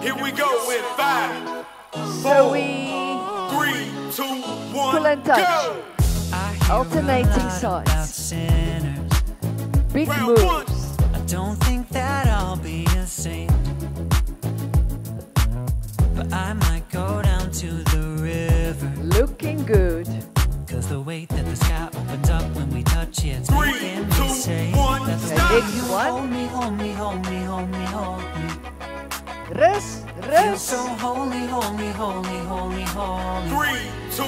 Here we go in five, So we three, two, one, pull and touch. go. I hear Alternating a lot sides. about sinners. Big Round one. I don't think that I'll be a saint. But I might go down to the river. Looking good. Cause the weight that the sky opens up when we touch it, it's Three, making two, say one, that's Okay, why you one. hold me, hold me, hold me, hold me, hold me. Rest, Feel rest. so holy, holy, holy, holy, holy. Three, two,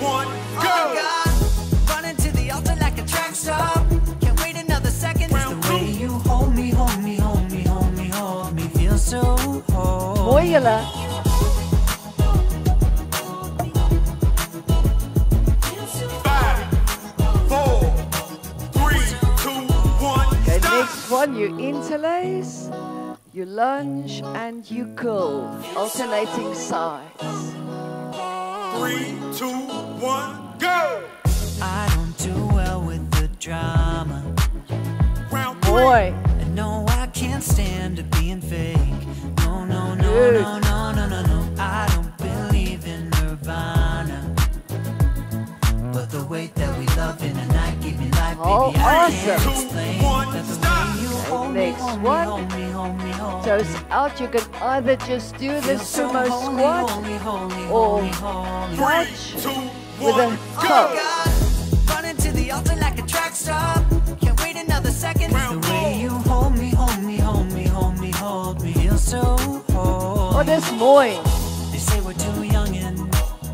one, Oh go. God, running to the altar like a track star. Can't wait another second. It's Round the way two. you hold me, hold me, hold me, hold me, hold me. Feel so whole. Mooi julle. Five, four, three, two, one, Okay, stop. next one, you interlace, you lunge, and you curl. Alternating sides. Three, two, one, go. I don't do well with the drama. Round three. Mooi. And no, I can't stand to being fake. No, no, no, Good. no, no, no, no, no. I don't believe in Nirvana. But the way that we love in Oh, awesome. next one. Toes out, you can either just do the sumo squat or Two, with a one, Oh. They say we're and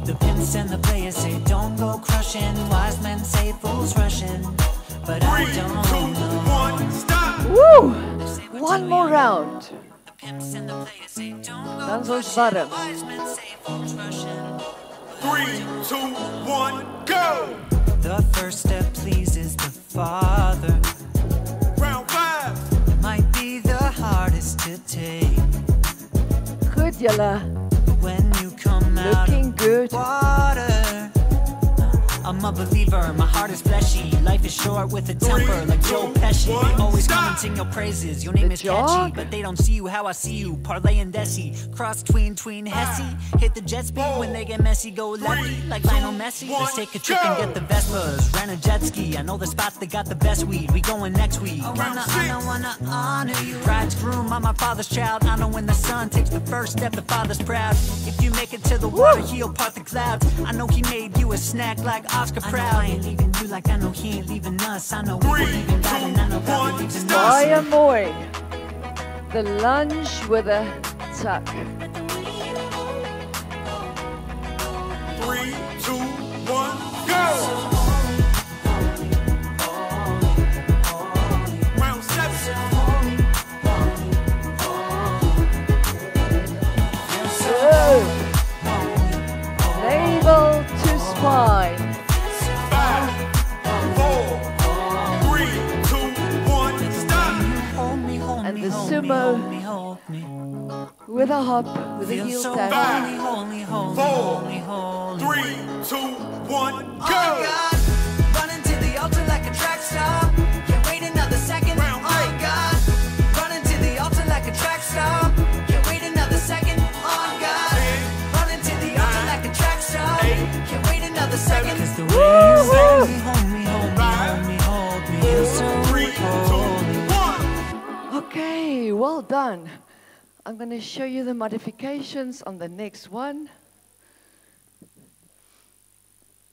the pimps and the players say don't go crushing. Wise men say fools rushing, but I don't two, know. one, stop. Woo! They say One more round. The pimps and the players say don't go Dan is ons crushing. Wise men say fools rushing. Three, two, one, go. The first step pleases the Father. Round five. It might be the hardest to take. Goed julle. When you come Looking of good. water. I'm a believer, my heart is fleshy. Life is short with a temper like Joe Pesci. one, They always stop. come and sing your praises. Your name The is catchy, but they don't see you how I see you. Parlay and Desi, cross tween tween Hesse. Hit the jet speed when they get messy, go lefty like Lionel Messi. one, Let's take a trip and get the Vespas. Rent a jet ski. I know the spots that got the best weed. We going next week. I wanna, six. I wanna honor you. Bride's groom, I'm my father's child. I know when the son takes the first step, the father's proud. If you make it to the water, he'll part the clouds. I know he made you a snack like Oscar Proud. I, ain't leaving you like I know he ain't leaving us. I know Three, believe in God and I know one, believes in stop. us. Baie mooi. The lunge with a tuck. Hop, with a heel so tap. holy, holy, holy, Four. Three, two, one, I'm going to show you the modifications on the next one.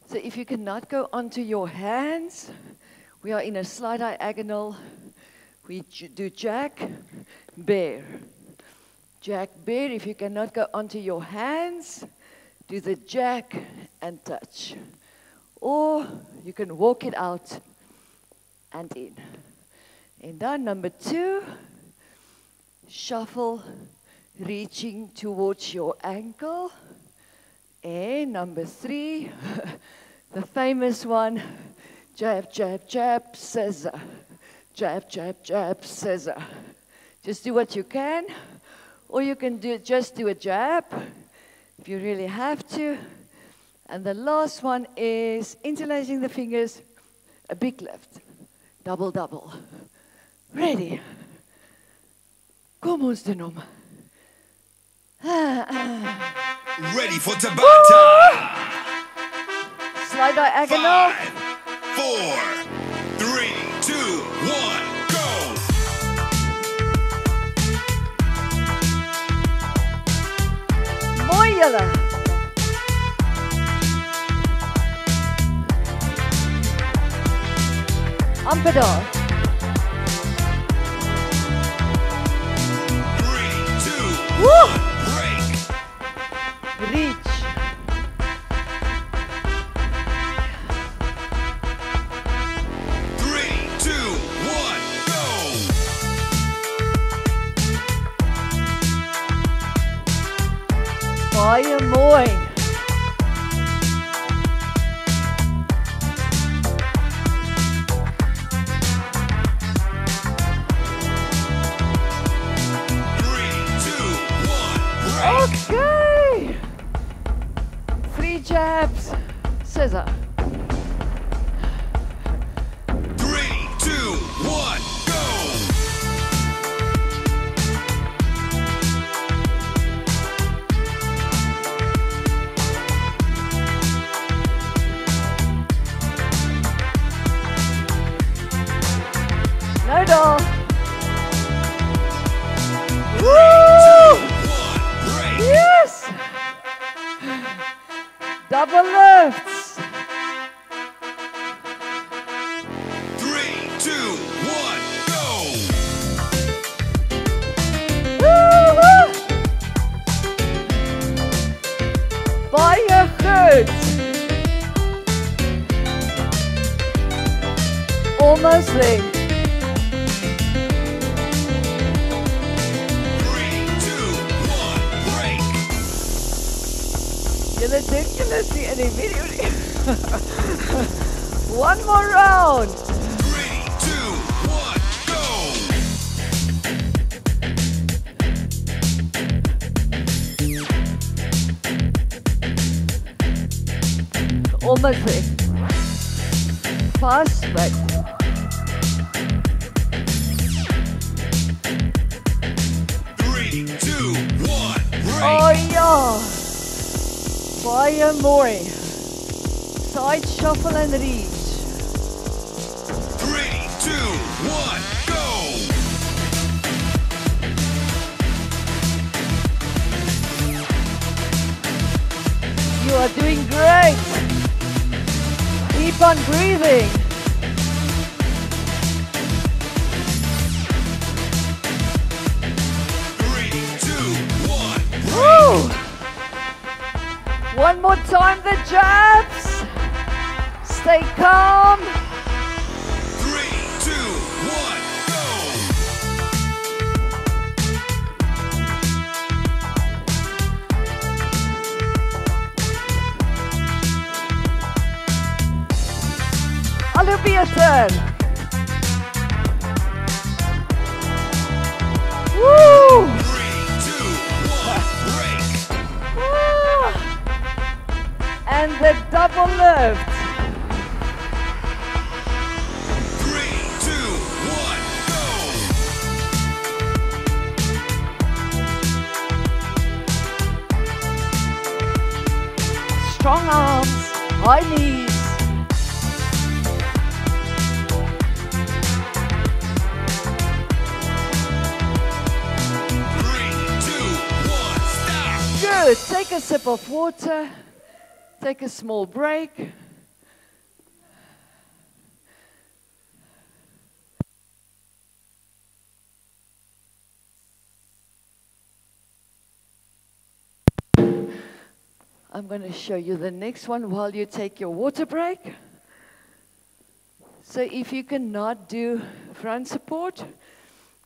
So if you cannot go onto your hands, we are in a slide diagonal. We do jack, bear. Jack, bear. If you cannot go onto your hands, do the jack and touch. Or you can walk it out and in. And then number two, shuffle, reaching towards your ankle. And number three, the famous one, jab, jab, jab, scissor. Jab, jab, jab, scissor. Just do what you can, or you can do just do a jab if you really have to. And the last one is interlacing the fingers, a big lift, double, double. Ready? Kom ons doen hom. Ready for Tabata. Slide diagonal. Five, four, three, two, one, go. Mooi julle. amper. Woo! There. Fast, but Three, two, one, break. oh ja. Baie mooi. Side shuffle and reach. Three, two, one, go. You are doing great. On breathing. Three, two, one, Woo! One more time, the jabs. Stay calm. Olympiaton. Woo! Three, two, one, break. And the double lift. Sip of water. Take a small break. I'm going to show you the next one while you take your water break. So if you cannot do front support,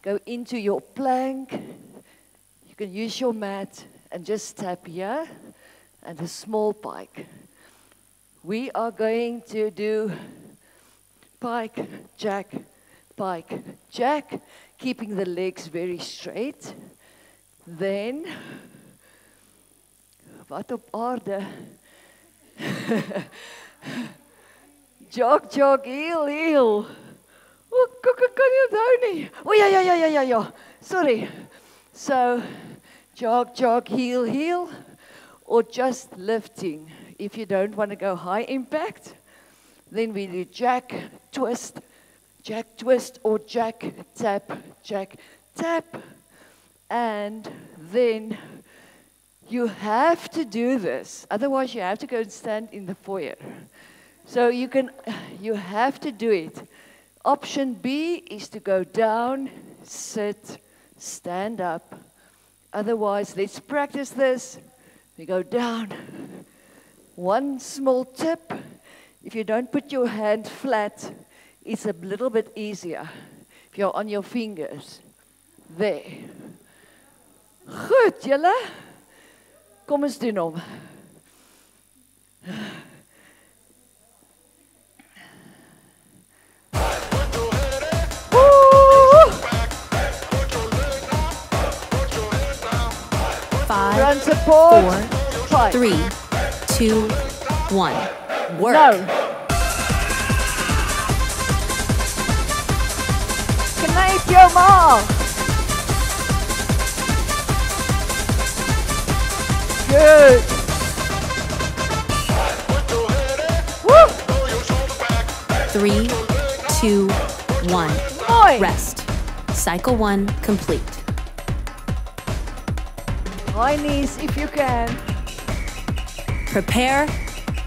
go into your plank. You can use your mat and just tap here and a small pike. We are going to do pike, jack, pike, jack, keeping the legs very straight. Then, wat op aarde? Jog, jog, heel, heel. O, k- k- kan nie onthou nie. O ja ja ja ja ja ja. Sorry. So, jog, jog, heel, heel, or just lifting. If you don't want to go high impact, then we do jack, twist, jack, twist, or jack, tap, jack, tap. And then you have to do this. Otherwise, you have to go and stand in the foyer. So you can, you have to do it. Option B is to go down, sit, stand up. Otherwise, let's practice this. We go down. One small tip. If you don't put your hand flat, it's a little bit easier. If you're on your fingers. There. Goed, julle. Kom ons doen. Front support. four, Five. three, two, one. Work. No. Knyp jou maag. Good. Woo! Three, two, one. Rest. Cycle one complete. High knees if you can. Prepare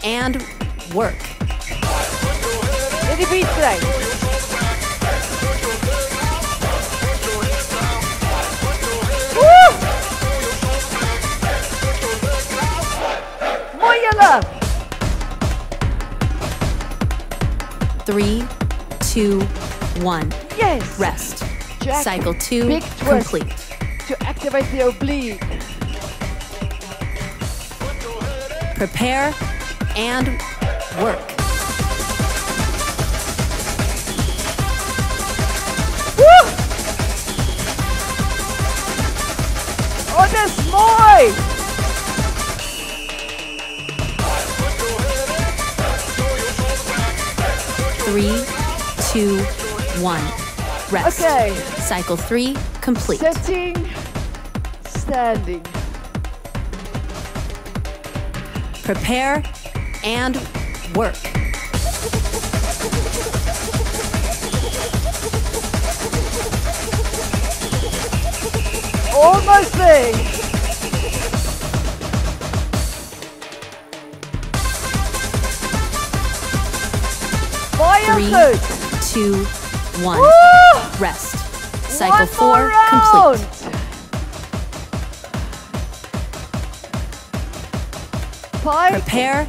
and work. Die beat kry. Woo! Mooi julle. Three, two, one. Yes. Rest. Jack, Cycle two complete. To activate the oblique. Prepare and work. Woo! Oh, dis mooi. Three, two, one. Rest. Okay. Cycle three complete. Sitting, standing. Prepare and work. Almost there. Baie Three, two, one. Woo! Rest. Cycle One four complete. round. Prepare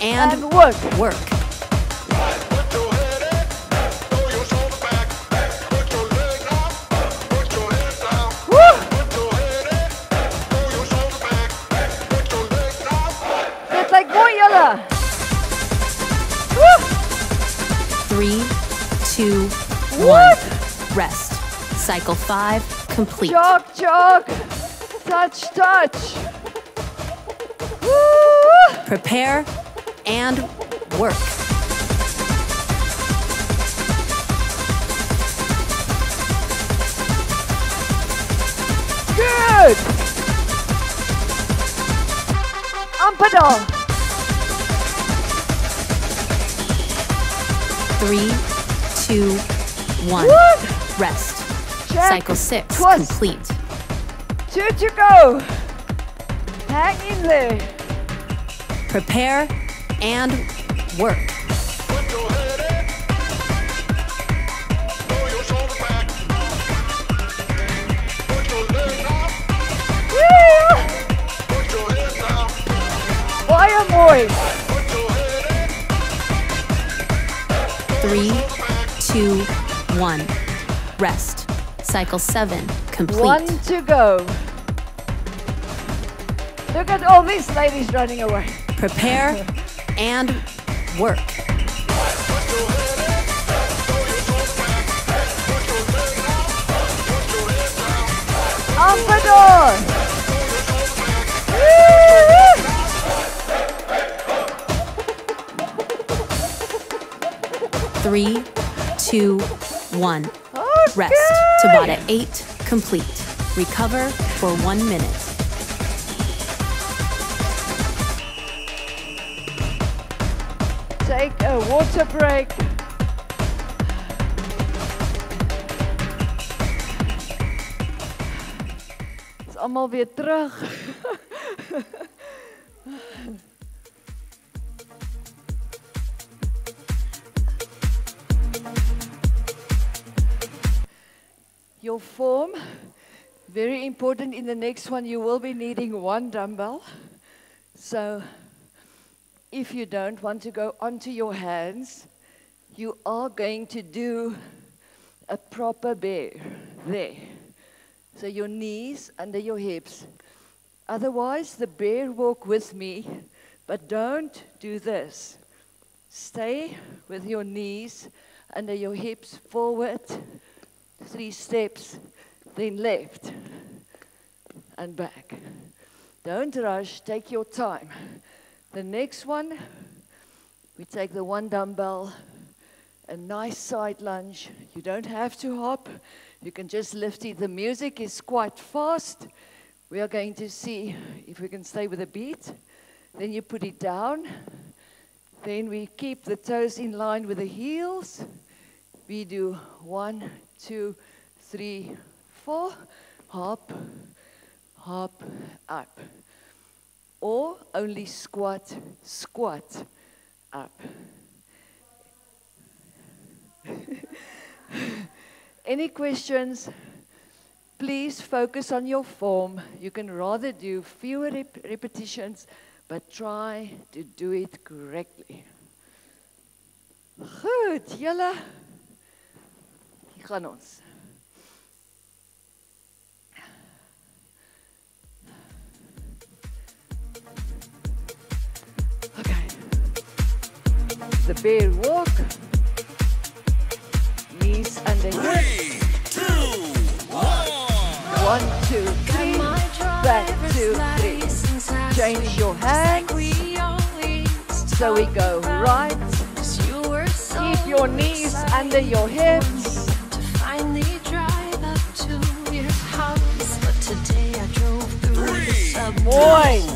and, and work. work. Lyk mooi julle. Woo! Three, two, one. What? Rest. Cycle five complete. Jog, jog. Touch, touch. Woo! Prepare and work. Good. daar. Three, two, one. Woe! Rest. Check. Cycle six Twist. complete. Two to go. Hang in there. Prepare and work. Baie mooi. Three, two, one. Rest. Cycle seven complete. One to go. Look at all these ladies running away. Prepare and work. Woo! Three, two, one. Okay. Rest. Tabata eight complete. Recover for one minute. Water break. Is almal weer terug. Your form, very important. In the next one, you will be needing one dumbbell. So, if you don't want to go onto your hands, you are going to do a proper bear there. So, your knees under your hips. Otherwise, the bear walk with me, but don't do this. Stay with your knees under your hips forward, three steps, then left and back. Don't rush, take your time. The next one, we take the one dumbbell, a nice side lunge. You don't have to hop, you can just lift it. The music is quite fast. We are going to see if we can stay with the beat. Then you put it down. Then we keep the toes in line with the heels. We do one, two, three, four. Hop, hop, up. Or only squat, squat, up. Any questions? Please focus on your form. You can rather do fewer rep- repetitions, but try to do it correctly. Goed, julle. Gaan ons. The bear walk. Knees under your hips. Three, two, one. One, two, three. Back, two, three. Change your hands. So we go right. Keep your knees under your hips. Mooi.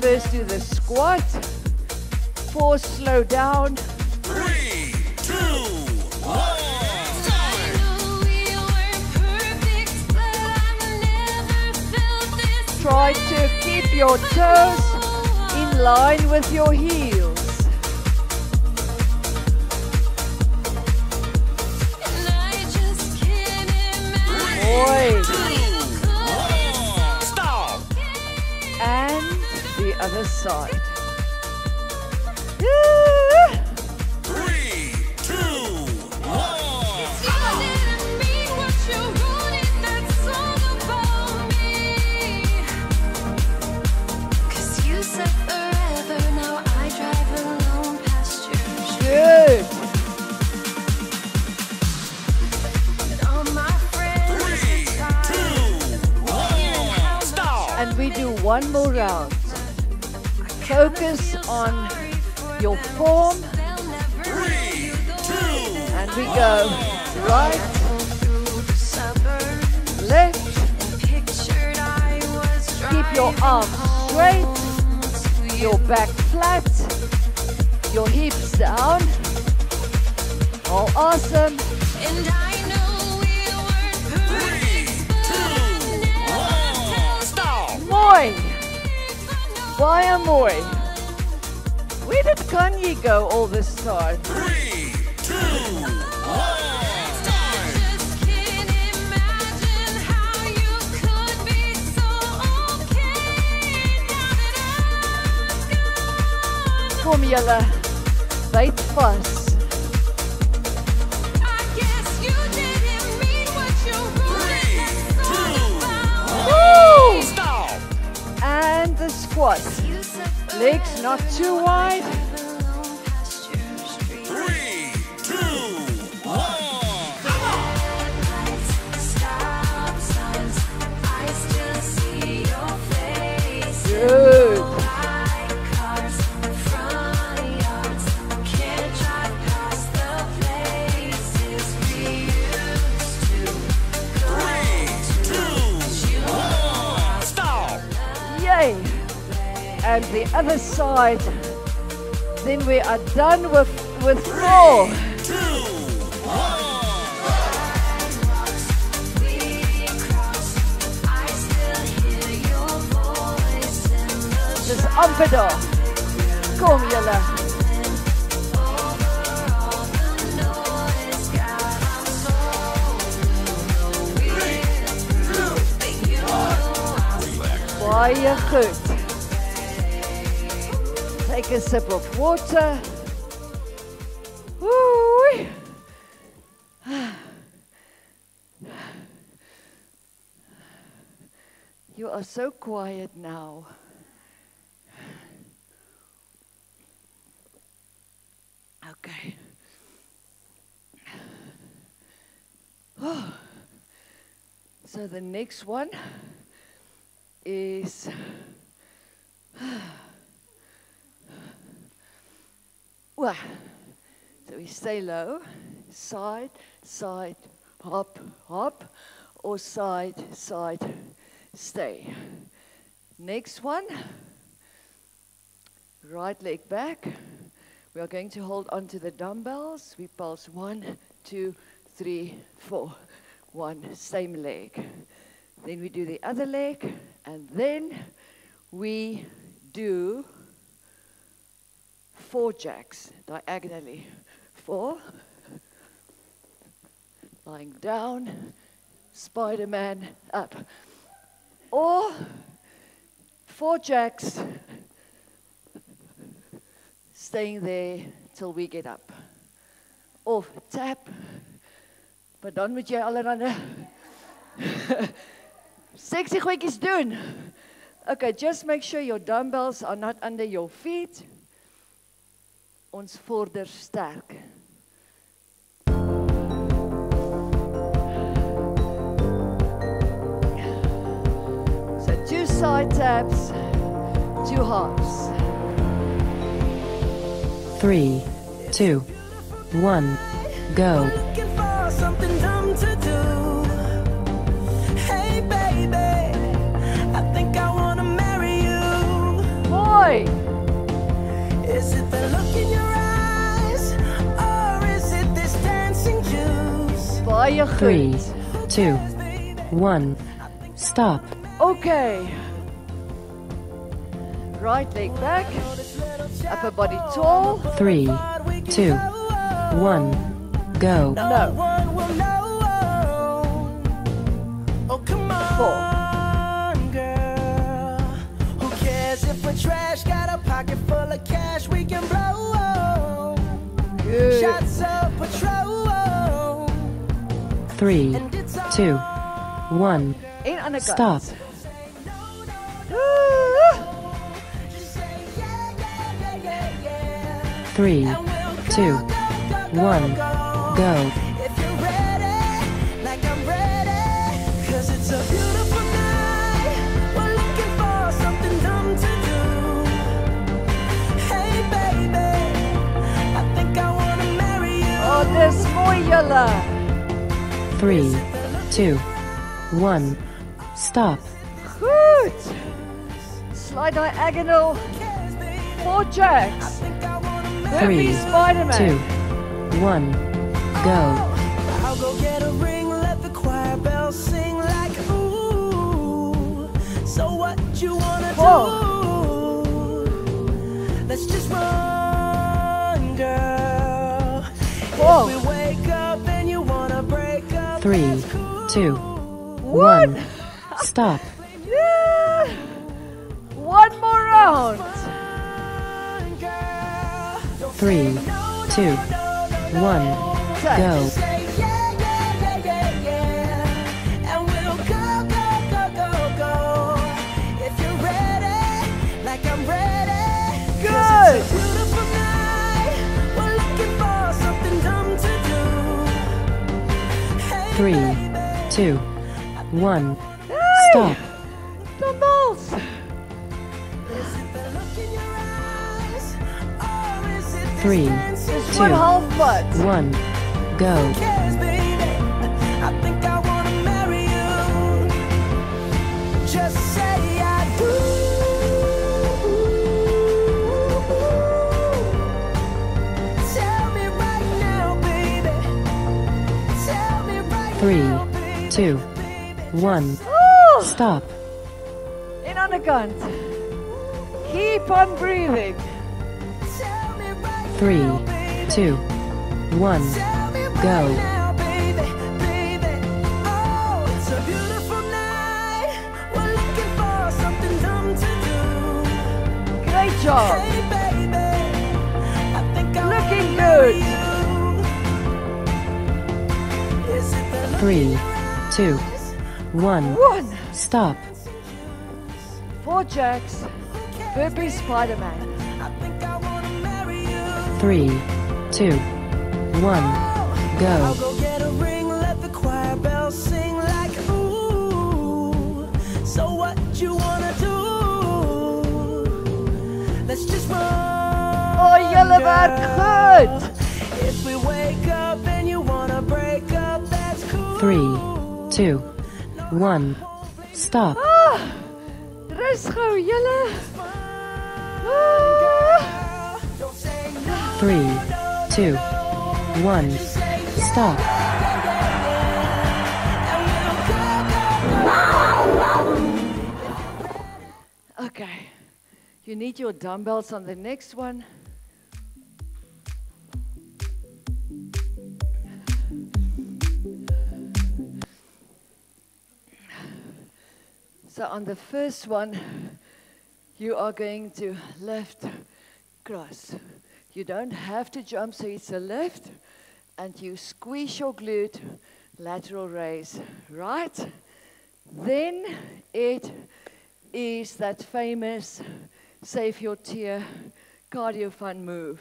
First do the squat. Four, slow down. Three, two, one. Try to keep your toes in line with your heels. Mooi. Other side. Yeah. Three, two, one. Good. Three, two, one. Stop. And we do one more round. Focus on your form. Three, two, And we go right, left. Keep your arms straight, your back flat, your hips down. All awesome. Baie mooi. Where did Kanye go all this time? Three, two, one. Kom julle. Byt vas. Squat. Legs not too wide. And the other side. Then we are done with, with four. Two, one. Dis amper. Kom julle. Baie goed. Take a sip of water. You are so quiet now. Okay. Oh. So the next one is Well, so we stay low, side, side, hop, hop, or side, side, stay. Next one, right leg back. We are going to hold onto the dumbbells. We pulse one, two, three, four. One, same leg. Then we do the other leg, and then we do four jacks diagonally. Four. Lying down, Spider Man up. Or four jacks staying there till we get up. Of tap. but Maar dan moet jy allerhande sexy goedjies doen. Okay, just make sure your dumbbells are not under your feet. Ons vorder sterk. So two side taps, two hops. Three, two, one, go. Three, goed. two, one, stop. Okay. Right leg back, upper body tall. Three, two, one, go. No. One will know. Oh, come on, Four. girl. Three, And it's all two, one, En ander kant. stop. Three, And we'll go, two, one, go. If you're Three, two, one, stop. Goed. Slide diagonal. Four jacks. Think I wanna marry Happy Three, Spider-Man. one, go. I'll go get a ring, let the choir bells sing like ooh. So what you wanna Whoa. do? Three, two, What? one, stop. Yeah. One more round. Run, girl. Don't Three, say no, no, two, one, go. Say ready, two, one. Stop. Dumbbells. Three, two, one. Go. Two, one. Oh, Stop. in underkant. Keep on breathing. Tell me right Three, two, one. Tell me right Go. now, baby, baby. Oh, it's a beautiful night. We're looking for something dumb to do. Great job. Hey, baby, I think I Looking good. you. Is it the look Three, two, one. One. Stop. Four jacks. Burpee Spider-Man. I think I wanna marry you. Three, two, one. Go. go get ring, let the choir bells sing like. So what you wanna do? Let's just run. Oh, julle werk goed. If we wake up and you wanna break up, that's cool. Three, two, one. Stop. Rus gou, julle. Ah. Don't say Three, two, one. Stop. Okay. You need your dumbbells on the next one. So on the first one, you are going to left cross. You don't have to jump, so it's a left, and you squeeze your glute, lateral raise, right? Then it is that famous save your tear cardio fun move.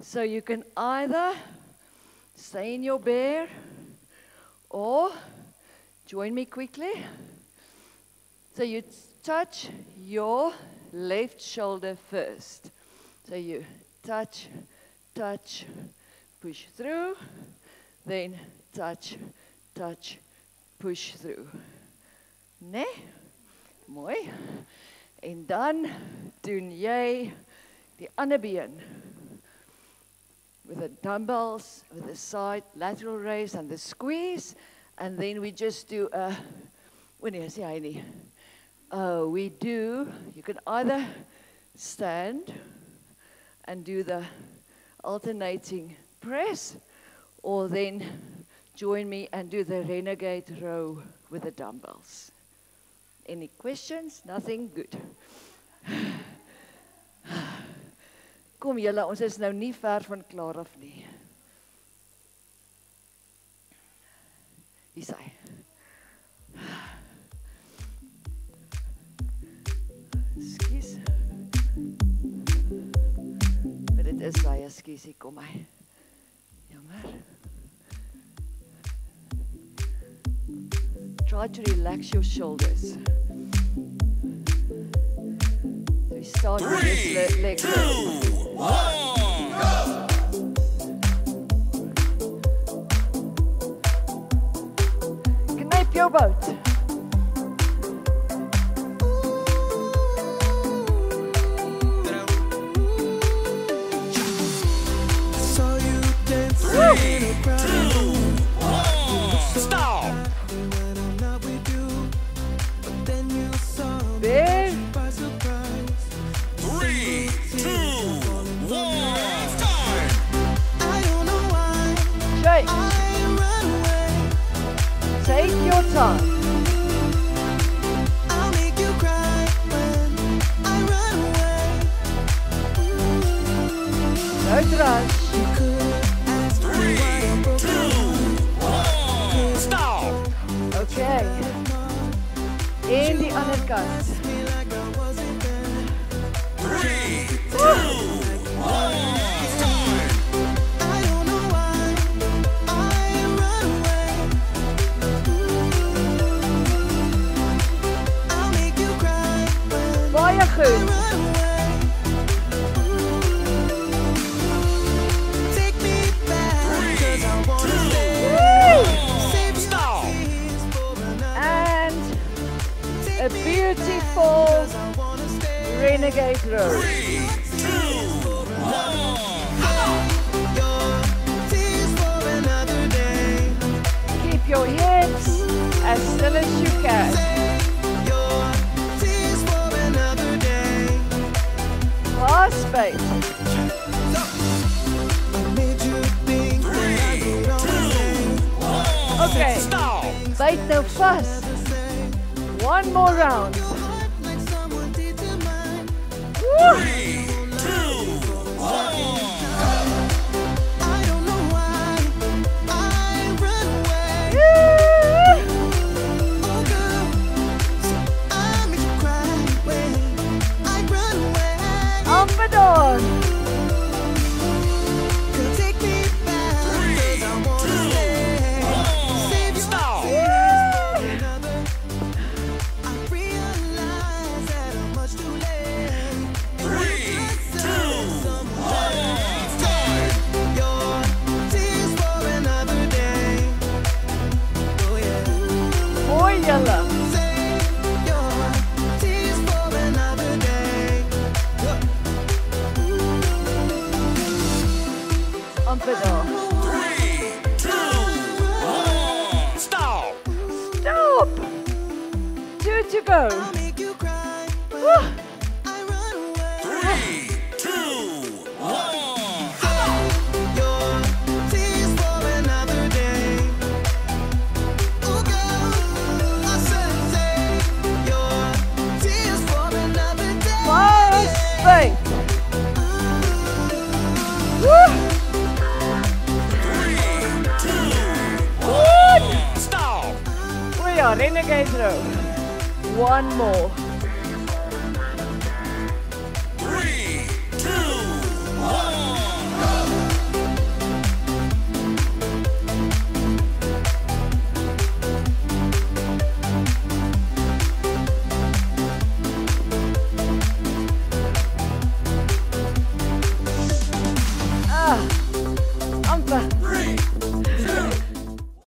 So you can either stay in your bear or join me quickly. So you touch your left shoulder first. So you touch, touch, push through, then touch, touch, push through. Nee? Mooi. En dan doen jy die ander been with the dumbbells, with the side lateral raise and the squeeze, and then we just do a. Wanneer sê hy? Uh, we do. You can either stand and do the alternating press, or then join me and do the renegade row with the dumbbells. Any questions? Nothing? Good. Kom julle, ons is nou nie ver van klaar af nie. Hier is hy. Maar dit is hy, skus, hier kom hy. Jammer. Try to relax your shoulders. So we start with this Three, le- leg two, one. Knyp jou bout. Saw saw me Bear. by surprise. Three, two, one. Start. Don't Shake. Take your time. I'll make belly on his gut. Three, two, one. Goed. beautiful Renegade Row. Three, two, one. Keep your hips as still as you can. Last space. Three, two, one. Okay, Bite the vas. One more round. go.